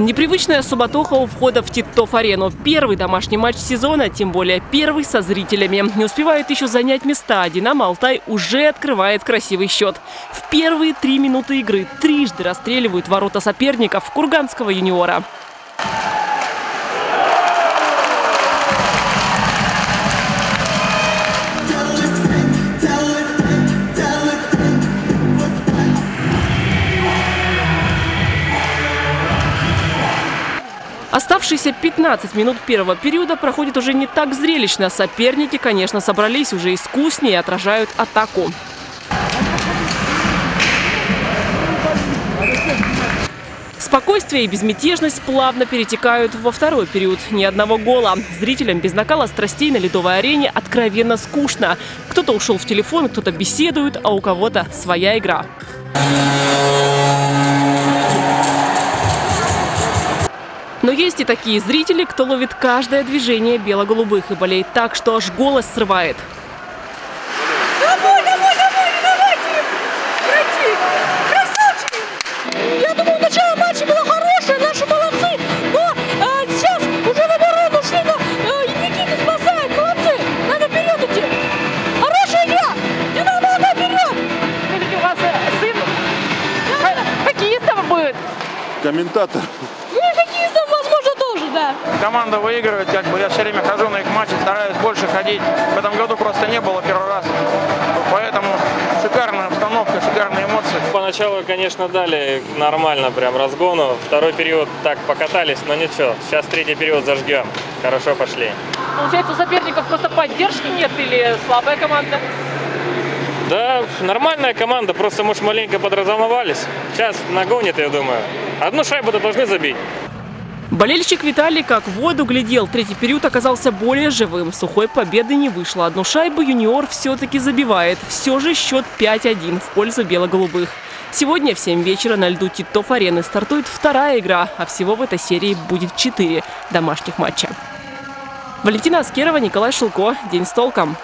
Непривычная суматоха у входа в Титов-арену. Первый домашний матч сезона, тем более первый со зрителями. Не успевает еще занять места. «Динамо Алтай» уже открывает красивый счет. В первые три минуты игры трижды расстреливают ворота соперников курганского юниора. Оставшиеся 15 минут первого периода проходит уже не так зрелищно. Соперники, конечно, собрались уже искуснее и отражают атаку. Спокойствие и безмятежность плавно перетекают во второй период. Ни одного гола. Зрителям без накала страстей на ледовой арене откровенно скучно. Кто-то ушел в телефон, кто-то беседует, а у кого-то своя игра. Но есть и такие зрители, кто ловит каждое движение бело-голубых и болеет так, что аж голос срывает. Домой, домой, домой, не давайте! Пройти! Красавчики! Я думал, начало матча было хорошее, наши молодцы, но а, сейчас уже в оборону ушли, но а, Никита спасает, молодцы! Надо вперед идти! Хорошая игра! Динамо, надо вперед! Все-таки у вас сын хоккеистом будет. комментатор. Команда выигрывает, как бы я все время хожу на их матчи, стараюсь больше ходить. В этом году просто не было первый раз. Поэтому шикарная обстановка, шикарные эмоции. Поначалу, конечно, дали нормально прям разгону. Второй период так покатались, но ничего. Сейчас третий период зажгем. Хорошо пошли. Получается, у соперников просто поддержки нет или слабая команда? Да, нормальная команда, просто, может, маленько подразолновались. Сейчас нагонит, я думаю. Одну шайбу-то должны забить. Болельщик Виталий как в воду глядел. Третий период оказался более живым. Сухой победы не вышло. Одну шайбу юниор все-таки забивает. Все же счет 5-1 в пользу бело-голубых. Сегодня в 7 вечера на льду Титов-арены стартует вторая игра, а всего в этой серии будет 4 домашних матча. Валентина Аскерова, Николай Шелко. День с толком.